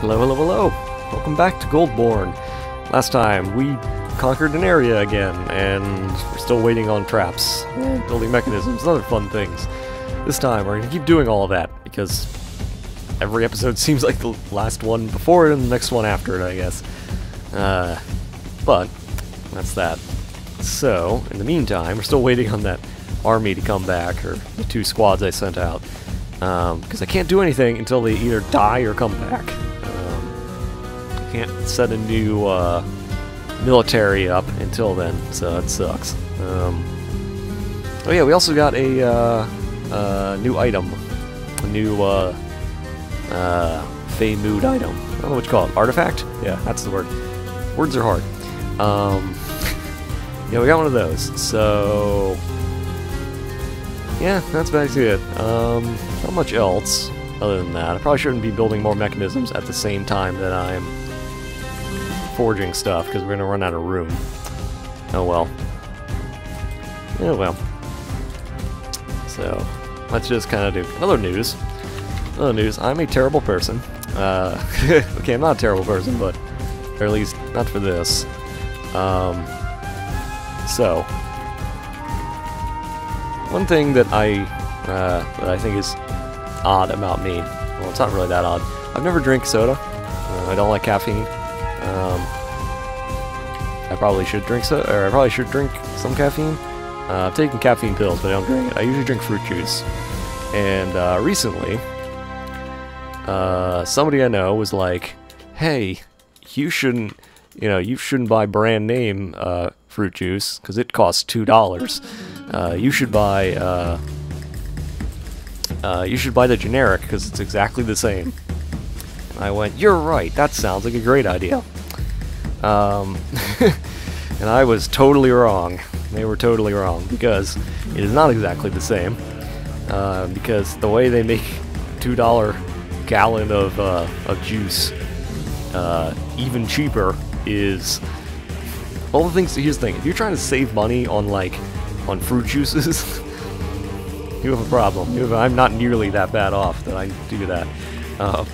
Hello, hello, hello. Welcome back to Goldborn. Last time, we conquered an area again, and we're still waiting on traps, building mechanisms, and other fun things. This time, we're going to keep doing all of that, because every episode seems like the last one before it and the next one after it, I guess. Uh, but, that's that. So, in the meantime, we're still waiting on that army to come back, or the two squads I sent out. Because I can't do anything until they either die or come back. Can't set a new uh, military up until then, so it sucks. Um, oh yeah, we also got a uh, uh, new item. A new uh, uh, Fey Mood item. I don't know what you call it. Artifact? Yeah, that's the word. Words are hard. Um, yeah, we got one of those. So, yeah, that's basically it. Um, not much else other than that. I probably shouldn't be building more mechanisms at the same time that I'm forging stuff, because we're going to run out of room. Oh well. Oh well. So, let's just kind of do another news. Another news. I'm a terrible person. Uh, okay, I'm not a terrible person, but or at least not for this. Um, so, one thing that I uh, that I think is odd about me, well, it's not really that odd. I've never drank soda. Uh, I don't like caffeine. Um, I probably should drink so, or I probably should drink some caffeine. Uh, I've taken caffeine pills, but I don't drink it. I usually drink fruit juice. And uh, recently, uh, somebody I know was like, "Hey, you shouldn't, you know, you shouldn't buy brand name uh, fruit juice because it costs two dollars. Uh, you should buy, uh, uh, you should buy the generic because it's exactly the same." And I went, "You're right. That sounds like a great idea." Um, and I was totally wrong. They were totally wrong because it is not exactly the same. Uh, because the way they make two dollar gallon of uh, of juice uh, even cheaper is all the things. Here's the thing: if you're trying to save money on like on fruit juices, you have a problem. Have, I'm not nearly that bad off that I do that. Uh,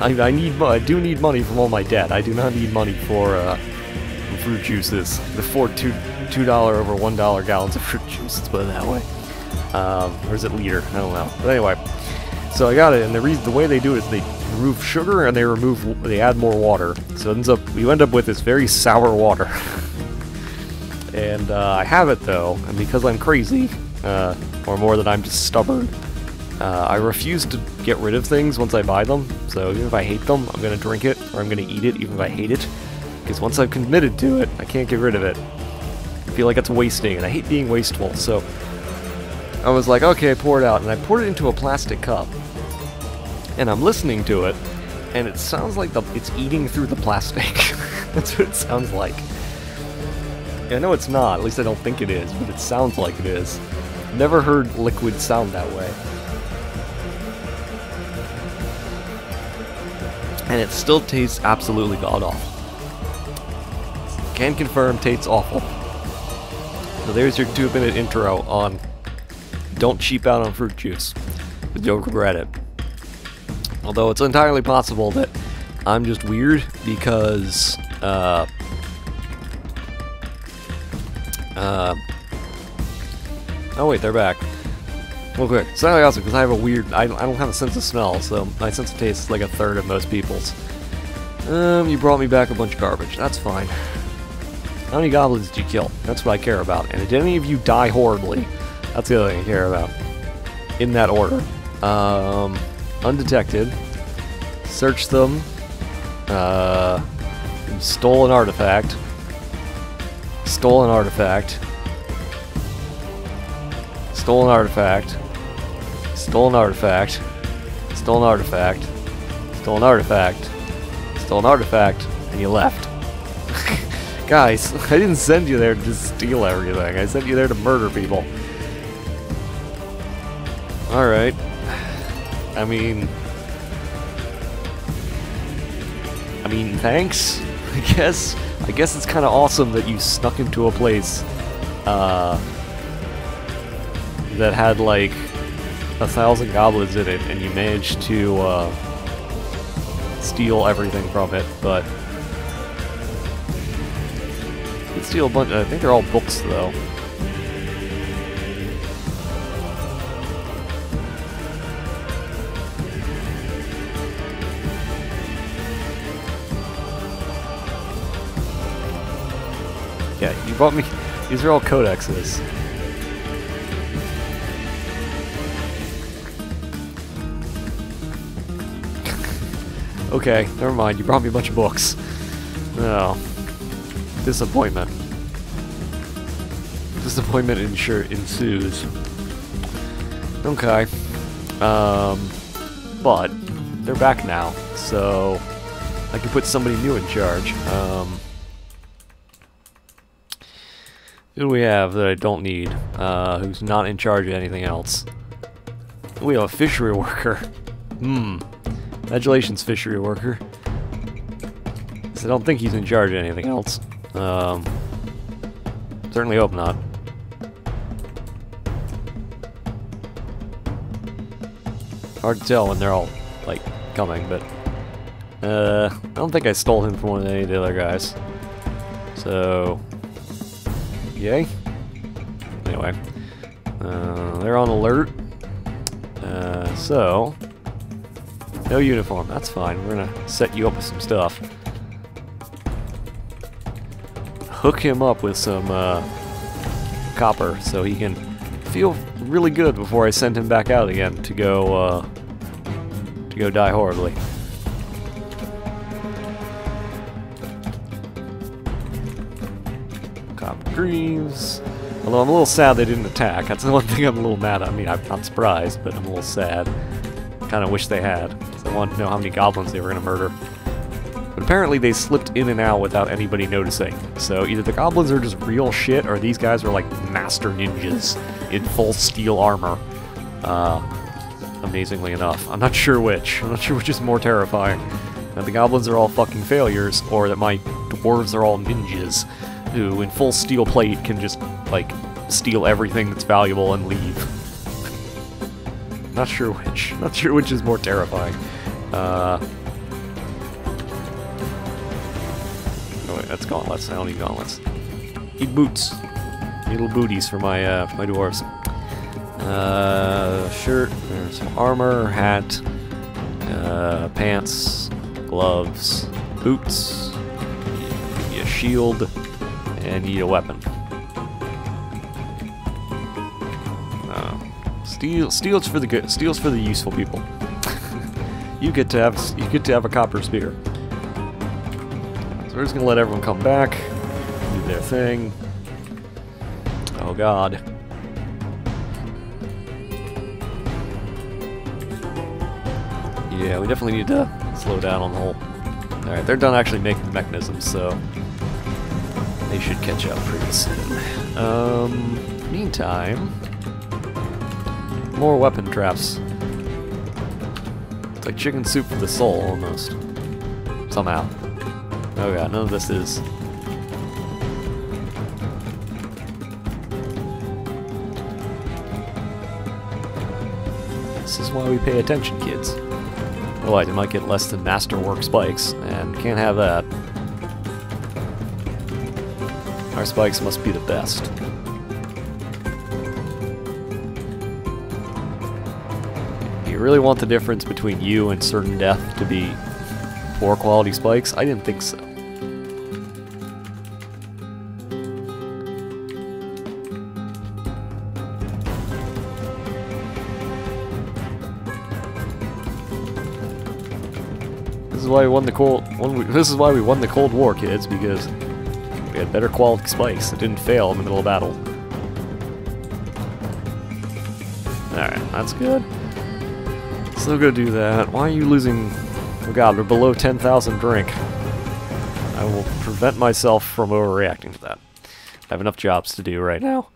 I, I need I do need money from all my debt. I do not need money for, uh, fruit juices. The four two two dollar over one dollar gallons of fruit juice. Let's put it that way. Um, or is it liter? I don't know. But anyway, so I got it, and the reason the way they do it is they remove sugar and they remove they add more water. So it ends up we end up with this very sour water. and uh, I have it though, and because I'm crazy, uh, or more than I'm just stubborn, uh, I refuse to get rid of things once I buy them. So even if I hate them, I'm gonna drink it or I'm gonna eat it, even if I hate it. Because once I've committed to it, I can't get rid of it. I feel like it's wasting, and I hate being wasteful. So I was like, okay, pour it out, and I poured it into a plastic cup. And I'm listening to it, and it sounds like the it's eating through the plastic. That's what it sounds like. I know it's not, at least I don't think it is, but it sounds like it is. Never heard liquid sound that way. And it still tastes absolutely god awful. Can confirm, tastes awful. So there's your two minute intro on don't cheap out on fruit juice. You'll regret it. Although it's entirely possible that I'm just weird because uh, uh, oh wait, they're back. Real quick, so also because I have a weird, I, I don't have a sense of smell, so my sense of taste is like a third of most people's. Um, you brought me back a bunch of garbage. That's fine. How many goblins did you kill? That's what I care about. And did any of you die horribly? That's the other thing I care about. In that order. Um, undetected. Search them. Uh, stole an artifact. Stole an artifact. Stole an artifact. Stole an artifact. Stole an artifact. Stole an artifact. Stole an artifact. And you left. Guys, I didn't send you there to steal everything. I sent you there to murder people. Alright. I mean... I mean, thanks, I guess. I guess it's kind of awesome that you snuck into a place uh, that had, like, a thousand goblins in it, and you manage to uh, steal everything from it, but you steal a bunch. I think they're all books though. Yeah, you bought me. These are all codexes. Okay, never mind. You brought me a bunch of books. No. Disappointment. Disappointment ensues. Okay. Um, but they're back now, so I can put somebody new in charge. Um, who do we have that I don't need? Uh, who's not in charge of anything else? We have a fishery worker. Hmm. Congratulations, fishery worker. I don't think he's in charge of anything else. Um, certainly hope not. Hard to tell when they're all, like, coming, but... Uh, I don't think I stole him from one of any of the other guys. So... Yay. Anyway. Uh, they're on alert. Uh, so... No uniform, that's fine. We're gonna set you up with some stuff. Hook him up with some, uh, copper so he can feel really good before I send him back out again to go, uh, to go die horribly. Copper Greaves. Although I'm a little sad they didn't attack. That's the one thing I'm a little mad at. I mean, I'm not surprised, but I'm a little sad. Kind of wish they had. Wanted to know how many goblins they were going to murder. But apparently they slipped in and out without anybody noticing. So either the goblins are just real shit, or these guys are like master ninjas in full steel armor. Uh, amazingly enough. I'm not sure which. I'm not sure which is more terrifying. That the goblins are all fucking failures, or that my dwarves are all ninjas, who in full steel plate can just, like, steal everything that's valuable and leave. not sure which. Not sure which is more terrifying. Uh... Oh wait, that's gauntlets. I don't need gauntlets. Need boots. Need little booties for my, uh, my dwarves. Uh, shirt, there's some armor, hat, uh, pants, gloves, boots, a shield, and need a weapon. Uh, steel, steel's for the good, steel's for the useful people. You get to have, you get to have a copper spear. So we're just gonna let everyone come back, do their thing. Oh god. Yeah, we definitely need to slow down on the whole... Alright, they're done actually making the mechanisms, so... They should catch up pretty soon. Um, meantime... More weapon traps. It's like chicken soup for the soul, almost. Somehow. Oh god, none of this is... This is why we pay attention, kids. Otherwise, you might get less than masterwork spikes, and can't have that. Our spikes must be the best. Really want the difference between you and certain death to be poor quality spikes? I didn't think so. This is why we won the cold. We, this is why we won the Cold War, kids, because we had better quality spikes that didn't fail in the middle of battle. All right, that's good. Still gonna do that. Why are you losing? Oh God, we're below 10,000 drink. I will prevent myself from overreacting to that. I have enough jobs to do right now.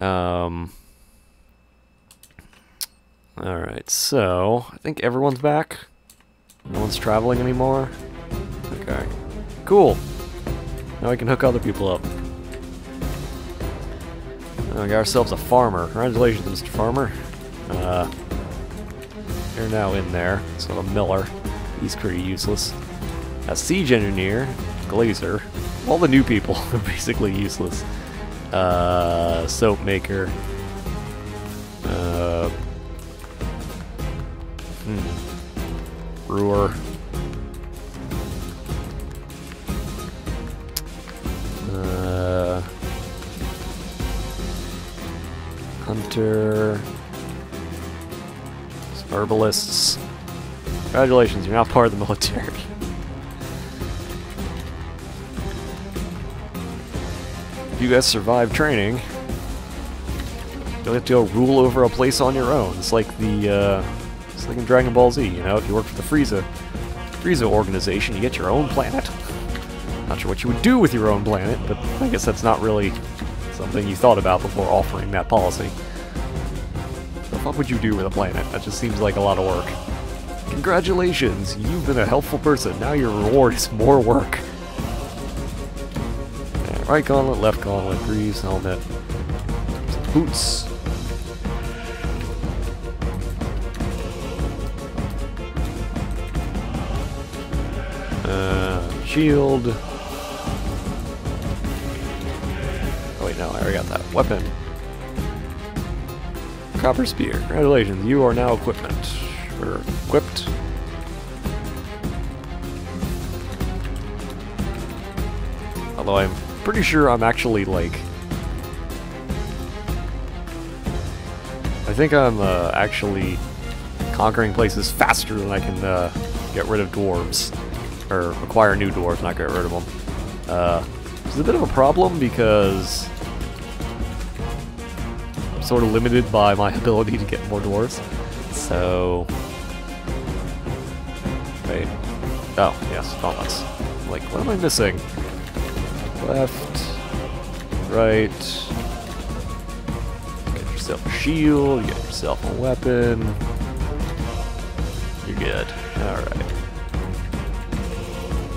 Um. All right, so I think everyone's back. No one's traveling anymore? Okay. Cool. Now we can hook other people up. We got ourselves a farmer. Congratulations, Mr. Farmer. Uh, you're now in there, so a miller. He's pretty useless. A siege engineer, Glazer. All the new people are basically useless. Uh, soap maker. Herbalists. Congratulations, you're now part of the military. If you guys survive training, you'll have to go rule over a place on your own. It's like the, uh, it's like in Dragon Ball Z, you know, if you work for the Frieza, Frieza organization, you get your own planet. Not sure what you would do with your own planet, but I guess that's not really something you thought about before offering that policy. What would you do with a planet? That just seems like a lot of work. Congratulations, you've been a helpful person. Now your reward is more work. Right gauntlet, left gauntlet, greaves, helmet, boots. Uh, shield. Oh wait, no, I already got that. Weapon. Copper spear. Congratulations, you are now equipment. Or equipped. Although I'm pretty sure I'm actually, like... I think I'm uh, actually conquering places faster than I can uh, get rid of dwarves. Or acquire new dwarves, not get rid of them. Uh, it's a bit of a problem because sort of limited by my ability to get more dwarves. So... Wait. Oh, yes, gauntlets. Like, what am I missing? left, right. Get yourself a shield, get yourself a weapon. You're good. Alright.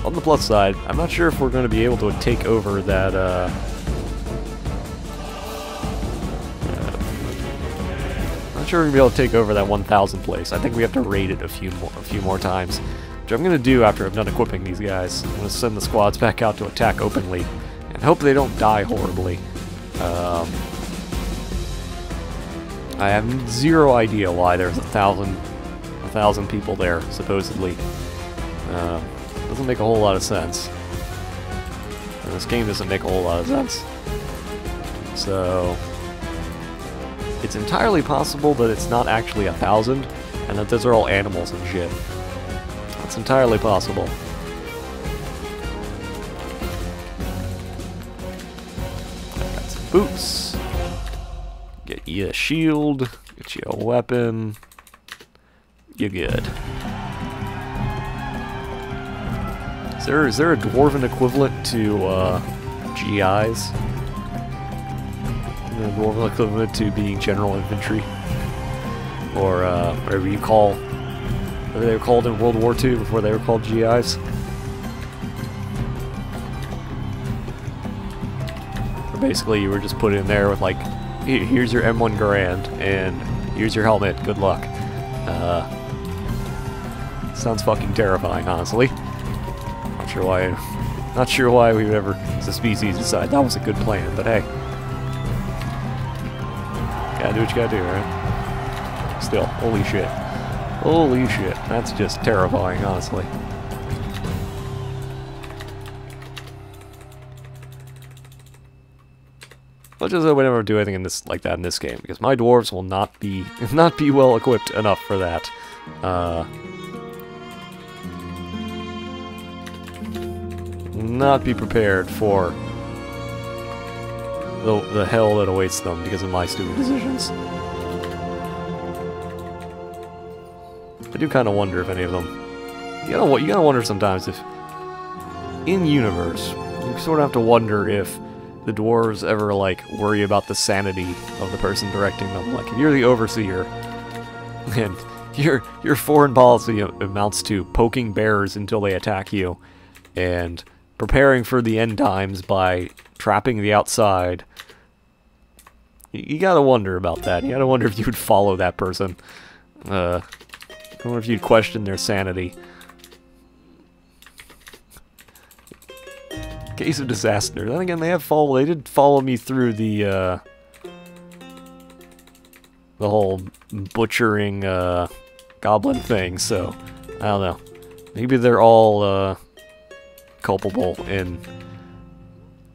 On the plus side, I'm not sure if we're going to be able to take over that, uh... sure we're to be able to take over that 1,000 place. I think we have to raid it a few more, a few more times. Which I'm to do after I'm done equipping these guys. I'm to send the squads back out to attack openly. And hope they don't die horribly. Um, I have zero idea why there's a thousand, a thousand people there, supposedly. Uh, doesn't make a whole lot of sense. And this game doesn't make a whole lot of sense. So... It's entirely possible that it's not actually a thousand, and that those are all animals and shit. It's entirely possible. Got some boots. Get you a shield. Get you a weapon. You're good. Is there is there a dwarven equivalent to uh, GIs? A dwarven equivalent to being general infantry, or uh, whatever you call whatever they were called in World War II before they were called GIs. Or basically, you were just put in there with like, here's your M1 Garand, and here's your helmet. Good luck. Uh, sounds fucking terrifying, honestly. Not sure why. Not sure why we would ever, as a species, decide that was a good plan. But hey, gotta do what you gotta do, right? Still, holy shit. Holy shit, that's just terrifying, honestly. Let's just hope we never do anything in this like that in this game, because my dwarves will not be not be well equipped enough for that. Uh, not be prepared for the, the hell that awaits them because of my stupid decisions. I do kind of wonder if any of them... You gotta, you gotta wonder sometimes if... In universe, you sort of have to wonder if the dwarves ever, like, worry about the sanity of the person directing them. Like, if you're the overseer, and your, your foreign policy amounts to poking bears until they attack you, and preparing for the end times by trapping the outside, you, you, gotta wonder about that. You gotta wonder if you'd follow that person. Uh, I wonder if you'd question their sanity. Case of disaster. Then again, they have follow. They did follow me through the uh, the whole butchering uh, goblin thing. So I don't know. Maybe they're all uh, culpable in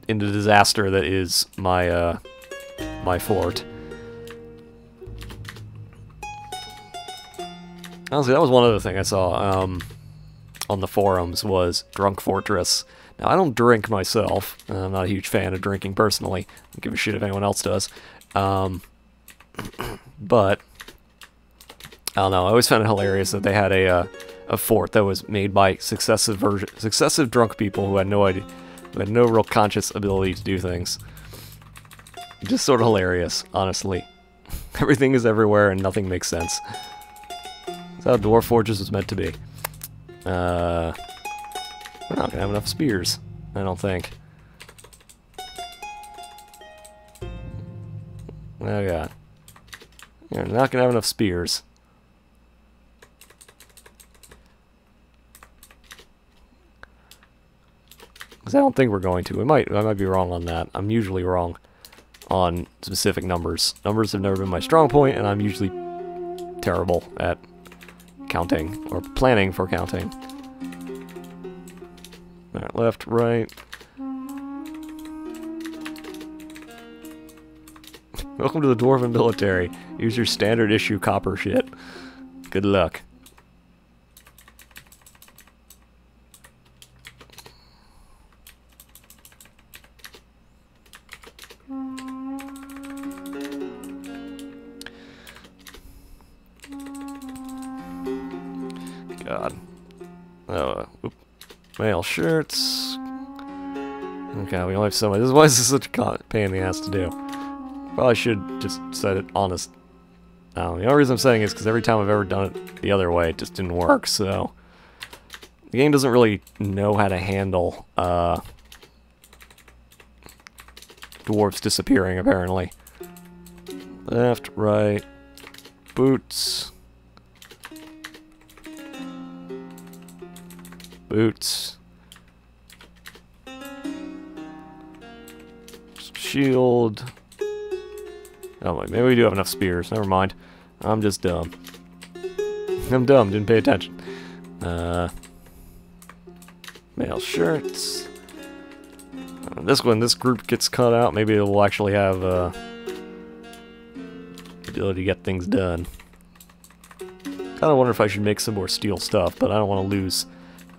in the disaster that is my uh, my fort. Honestly, that was one other thing I saw um, on the forums was Drunk Fortress. Now, I don't drink myself. I'm not a huge fan of drinking personally. I don't give a shit if anyone else does. Um, but, I don't know. I always found it hilarious that they had a, uh, a fort that was made by successive successive drunk people who had no idea, who had no real conscious ability to do things. Just sort of hilarious, honestly. Everything is everywhere and nothing makes sense. That's how Dwarf Fortress was meant to be. Uh, we're not gonna have enough spears, I don't think. Oh god. You're not gonna have enough spears. Because I don't think we're going to. We might, I might be wrong on that. I'm usually wrong on specific numbers. Numbers have never been my strong point, and I'm usually terrible at counting, or planning for counting. Alright, left, right. Welcome to the Dwarven Military. Use your standard issue copper shit. Good luck. Shirts. Okay, we only have so much. This is why this is such a pain in the ass to do. Probably should just set it honest. Um, the only reason I'm saying is because every time I've ever done it the other way, it just didn't work, so... The game doesn't really know how to handle, uh... Dwarves disappearing, apparently. Left, right, boots... Boots. Shield. Oh, wait, maybe we do have enough spears. Never mind. I'm just dumb. I'm dumb, didn't pay attention. Uh, mail shirts. Uh, this one, this group gets cut out. Maybe it will actually have uh, ability to get things done. Kind of wonder if I should make some more steel stuff, but I don't want to lose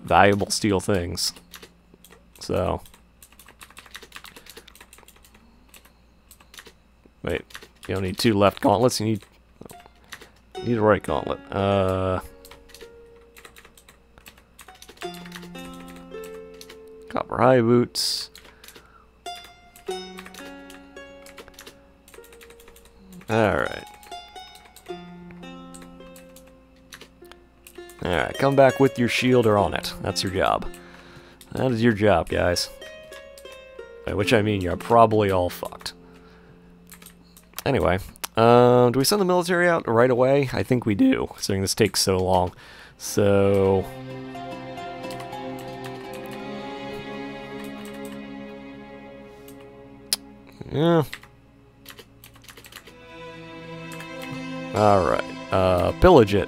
valuable steel things. So. Wait, you don't need two left gauntlets, you need, you need a right gauntlet. Uh, copper high boots. Alright. Alright, come back with your shield or on it. That's your job. That is your job, guys. By which I mean you're probably all fucked. Anyway, um, do we send the military out right away? I think we do, considering this takes so long. So... Yeah. Alright, uh, pillage it.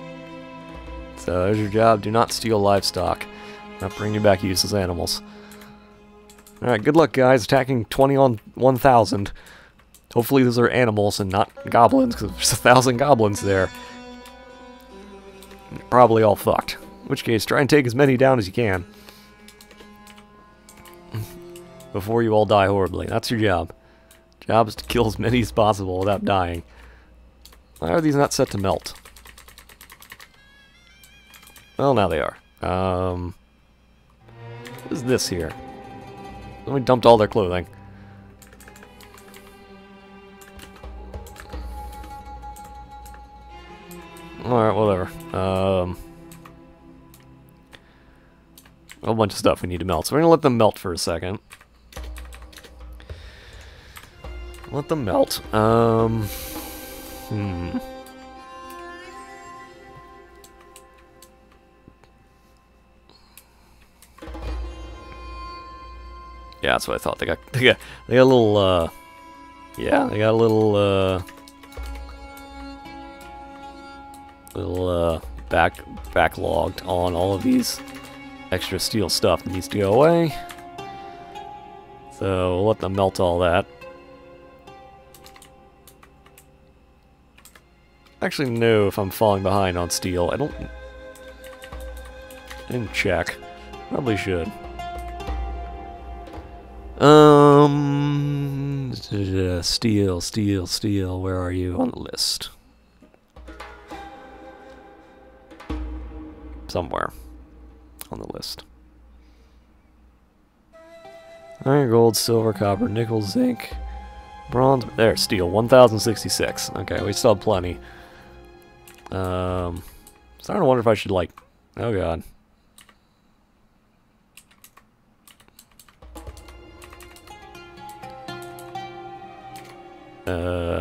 So there's your job. Do not steal livestock. Not bring you back useless animals. Alright, good luck, guys. Attacking 20 on 1,000. Hopefully those are animals and not goblins, because there's a thousand goblins there. Probably all fucked. In which case, try and take as many down as you can. Before you all die horribly. That's your job. Job is to kill as many as possible without dying. Why are these not set to melt? Well, now they are. Um, what is this here? Somebody dumped all their clothing. Alright, whatever. Um, a bunch of stuff we need to melt. So we're going to let them melt for a second. Let them melt. Um, hmm. Yeah, that's what I thought. They got they got they got a little uh yeah, they got a little uh little uh back backlogged on all of these extra steel stuff that needs to go away. So we'll let them melt all that. Actually know if I'm falling behind on steel. I don't I didn't check. Probably should. Um, steel, steel, steel. Where are you on the list? Somewhere on the list. Iron, gold, silver, copper, nickel, zinc, bronze. There, steel. 1,066. Okay, we still have plenty. Um, starting to wonder if I should like. Oh god. Uh.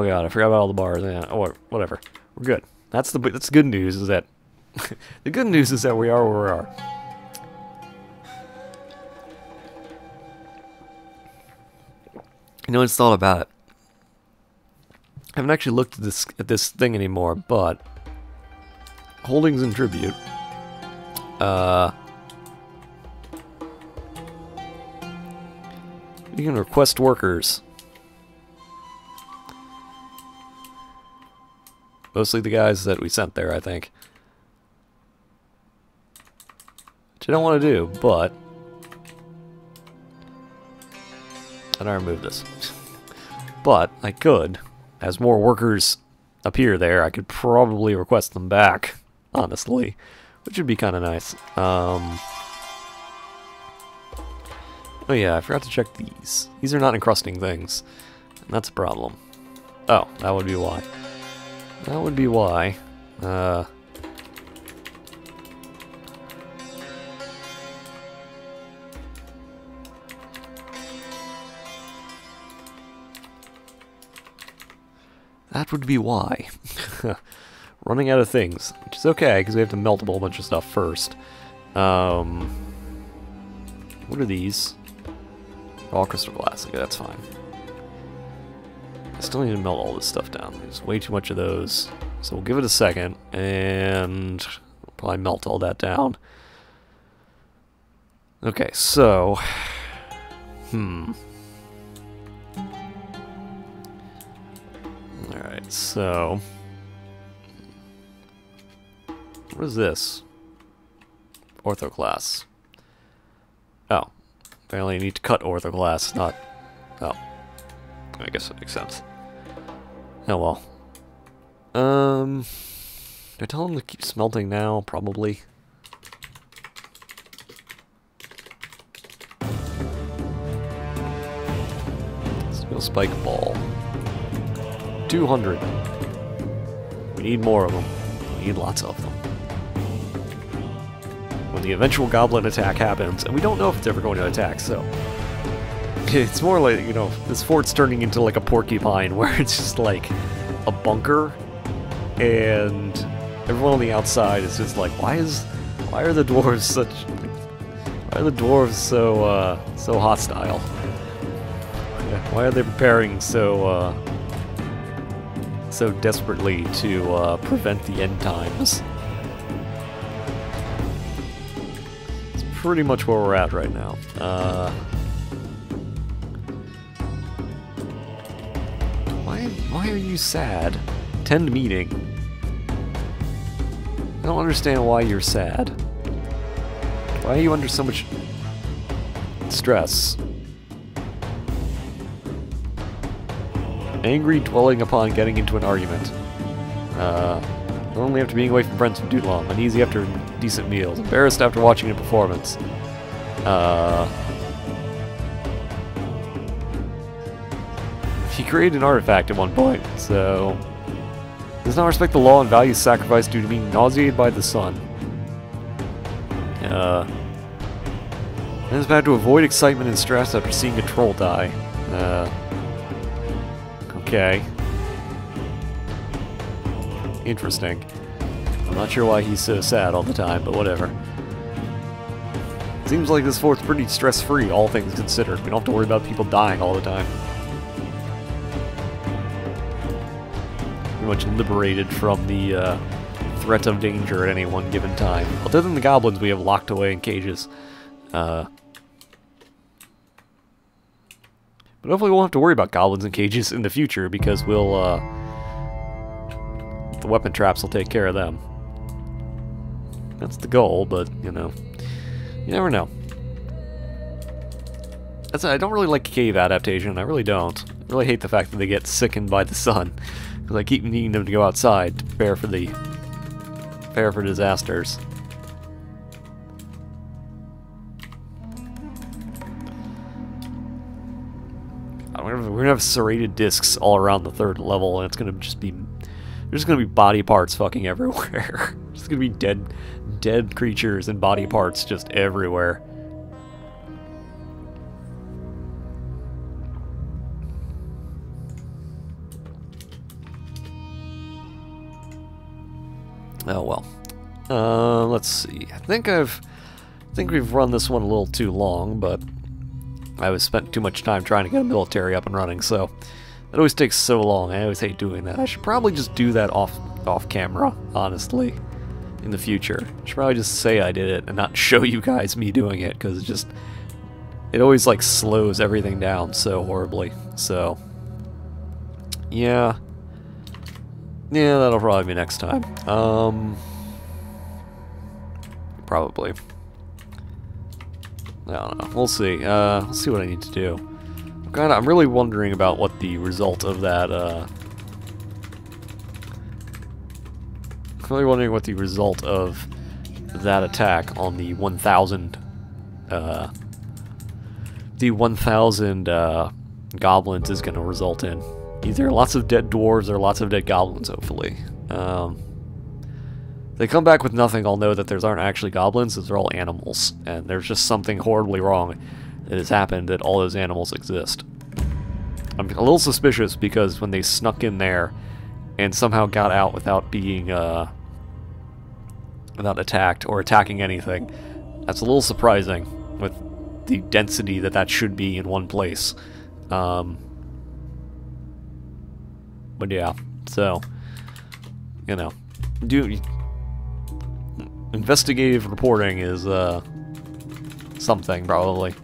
Oh god, I forgot about all the bars. Yeah, or whatever. We're good. That's the that's the good news is that the good news is that we are where we are. You know, it's thought about it. I haven't actually looked at this at this thing anymore, but holdings and tribute. Uh, you can request workers. Mostly the guys that we sent there, I think. Which I don't want to do, but I remove this. but I could, as more workers appear there, I could probably request them back, honestly, which would be kind of nice. Um, oh yeah, I forgot to check these. These are not encrusting things, that's a problem. Oh, that would be why. That would be why. Uh, That would be why. Running out of things, which is okay, because we have to melt a whole bunch of stuff first. Um, what are these? All crystal glass, okay, that's fine. I still need to melt all this stuff down. There's way too much of those. So we'll give it a second, and we'll probably melt all that down. Okay, so... Hmm... Alright, so... What is this? Orthoclase. Oh. Apparently you need to cut orthoclase, not... Oh. I guess that makes sense. Oh well. Um... Do I tell him to keep smelting now? Probably. Steel spike ball. 200. We need more of them. We need lots of them. When the eventual goblin attack happens, and we don't know if it's ever going to attack, so... It's more like, you know, this fort's turning into like a porcupine, where it's just like a bunker, and everyone on the outside is just like, why is... Why are the dwarves such... Why are the dwarves so, uh, so hostile? Why are they preparing so, uh, so desperately to uh, prevent the end times. It's pretty much where we're at right now. Uh, why, are you sad? Tend meeting. I don't understand why you're sad. Why are you under so much stress? Angry dwelling upon getting into an argument. Uh, lonely after being away from friends for too long. Uneasy after decent meals. Embarrassed after watching a performance. Uh, created an artifact at one point, so... Does not respect the law and values sacrifice due to being nauseated by the sun. Uh, and it's bad to avoid excitement and stress after seeing a troll die. Uh, okay. Interesting. I'm not sure why he's so sad all the time, but whatever. Seems like this fort's pretty stress-free, all things considered. We don't have to worry about people dying all the time. Pretty much liberated from the uh, threat of danger at any one given time. Other than the goblins we have locked away in cages. Uh, but hopefully we won't have to worry about goblins in cages in the future because we'll, uh, the weapon traps will take care of them. That's the goal, but, you know, you never know. That's, I don't really like cave adaptation, I really don't. I really hate the fact that they get sickened by the sun, because I keep needing them to go outside to prepare for the, prepare for disasters. We're gonna have serrated discs all around the third level, and it's gonna just be there's gonna be body parts fucking everywhere. There's gonna be dead, dead creatures and body parts just everywhere. Oh well. Uh, let's see. I think I've, I think we've run this one a little too long, but I was spent too much time trying to get a military up and running, so it always takes so long. I always hate doing that. I should probably just do that off off camera, honestly, in the future. I should probably just say I did it and not show you guys me doing it, because it just it always like slows everything down so horribly. So yeah. Yeah, that'll probably be next time. Um probably. I don't know. We'll see. Uh, we'll see what I need to do. I'm really wondering about what the result of that, uh... I'm really wondering what the result of that attack on the 1,000, uh... The 1,000, uh, goblins is gonna result in. Either lots of dead dwarves or lots of dead goblins, hopefully. Um they come back with nothing, I'll know that those aren't actually goblins, those are all animals. And there's just something horribly wrong that has happened that all those animals exist. I'm a little suspicious because when they snuck in there and somehow got out without being, uh, without attacked or attacking anything, that's a little surprising with the density that that should be in one place. Um, but yeah, so, you know, do investigative reporting is uh, something probably.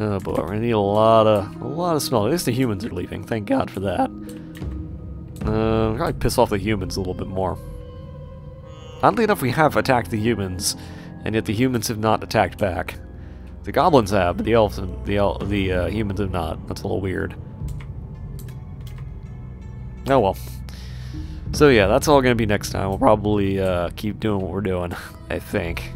Oh boy, we're gonna need a lot of a lot of smell. At least the humans are leaving. Thank God for that. Uh, probably piss off the humans a little bit more. Oddly enough, we have attacked the humans, and yet the humans have not attacked back. The goblins have, but the elves and the el the uh, humans have not. That's a little weird. Oh well. So yeah, that's all going to be next time. We'll probably uh, keep doing what we're doing, I think.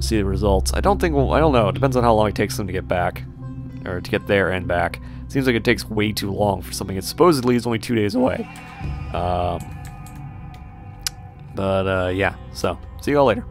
See the results. I don't think we'll, I don't know. It depends on how long it takes them to get back. Or to get there and back. Seems like it takes way too long for something that supposedly is only two days away. Um, but uh, yeah, so see you all later.